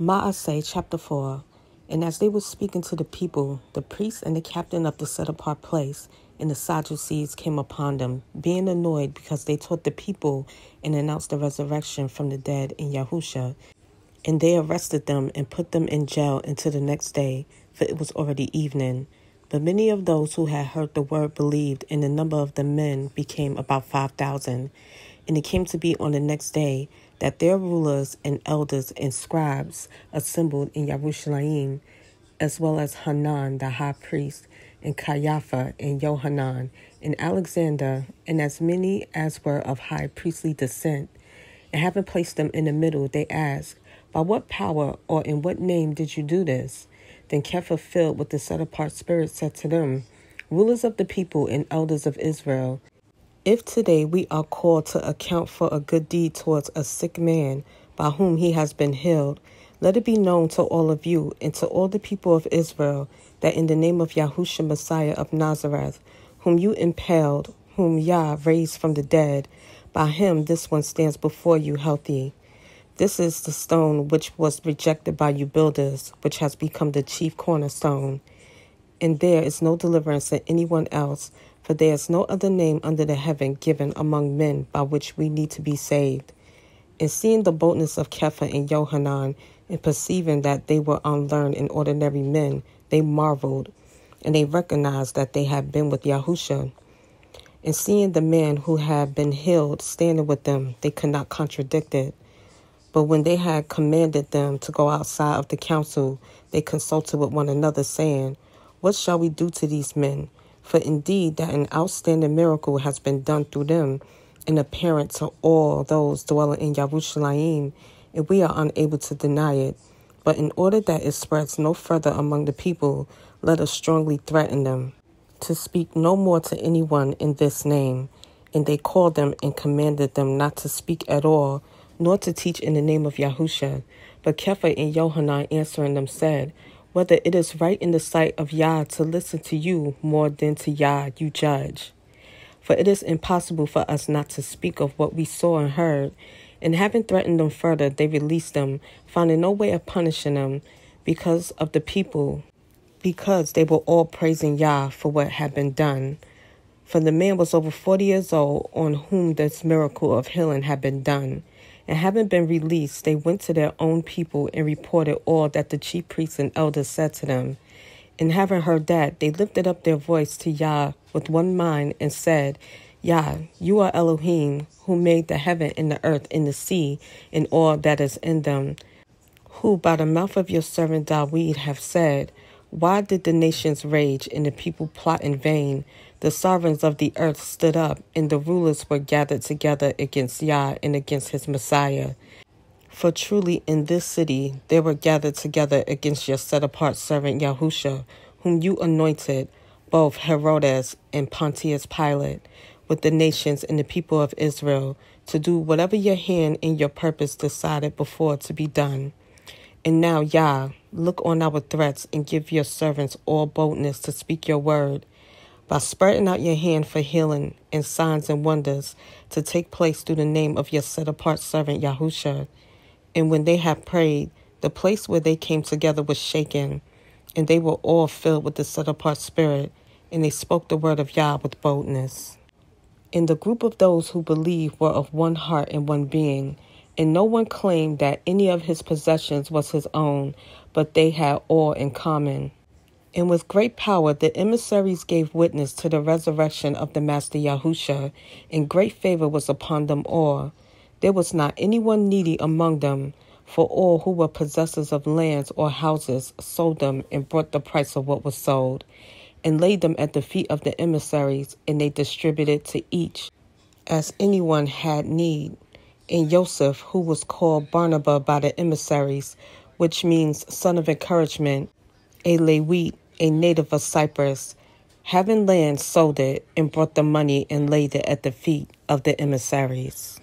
Maaseh chapter 4 And as they were speaking to the people, the priest and the captain of the set apart place and the Sadducees came upon them, being annoyed because they taught the people and announced the resurrection from the dead in Yahusha. And they arrested them and put them in jail until the next day, for it was already evening. But many of those who had heard the word believed, and the number of the men became about five thousand. And it came to be on the next day that their rulers and elders and scribes assembled in Yerushalayim, as well as Hanan the high priest, and Caiaphas and Johanan, and Alexander, and as many as were of high priestly descent. And having placed them in the middle, they asked, By what power or in what name did you do this? Then Kepha, filled with the set apart spirit, said to them, Rulers of the people and elders of Israel, if today we are called to account for a good deed towards a sick man by whom he has been healed, let it be known to all of you and to all the people of Israel that in the name of Yahushua Messiah of Nazareth, whom you impaled, whom Yah raised from the dead, by him this one stands before you healthy. This is the stone which was rejected by you builders, which has become the chief cornerstone. And there is no deliverance in anyone else for there is no other name under the heaven given among men by which we need to be saved. And seeing the boldness of Kepha and Johanan, and perceiving that they were unlearned and ordinary men, they marveled, and they recognized that they had been with Yahusha. And seeing the man who had been healed standing with them, they could not contradict it. But when they had commanded them to go outside of the council, they consulted with one another, saying, What shall we do to these men? For indeed, that an outstanding miracle has been done through them and apparent to all those dwelling in Yerushalayim, and we are unable to deny it. But in order that it spreads no further among the people, let us strongly threaten them to speak no more to anyone in this name. And they called them and commanded them not to speak at all, nor to teach in the name of Yahusha. But Kepha and Johanan answering them said, whether it is right in the sight of Yah to listen to you more than to Yah you judge. For it is impossible for us not to speak of what we saw and heard. And having threatened them further, they released them, finding no way of punishing them because of the people, because they were all praising Yah for what had been done. For the man was over forty years old on whom this miracle of healing had been done. And having been released, they went to their own people and reported all that the chief priests and elders said to them. And having heard that, they lifted up their voice to Yah with one mind and said, Yah, you are Elohim, who made the heaven and the earth and the sea and all that is in them, who by the mouth of your servant Dawid have said, Why did the nations rage and the people plot in vain? The sovereigns of the earth stood up, and the rulers were gathered together against Yah and against his Messiah. For truly in this city they were gathered together against your set apart servant Yahusha, whom you anointed, both Herodes and Pontius Pilate, with the nations and the people of Israel, to do whatever your hand and your purpose decided before to be done. And now, Yah, look on our threats and give your servants all boldness to speak your word by spreading out your hand for healing and signs and wonders to take place through the name of your set apart servant Yahusha. And when they had prayed, the place where they came together was shaken, and they were all filled with the set apart spirit, and they spoke the word of Yah with boldness. And the group of those who believed were of one heart and one being, and no one claimed that any of his possessions was his own, but they had all in common. And with great power the emissaries gave witness to the resurrection of the Master Yahusha, and great favor was upon them all. There was not anyone needy among them, for all who were possessors of lands or houses sold them and brought the price of what was sold, and laid them at the feet of the emissaries, and they distributed to each as anyone had need. And Joseph, who was called Barnabas by the emissaries, which means son of encouragement, a Levite, a native of Cyprus, having land, sold it, and brought the money and laid it at the feet of the emissaries.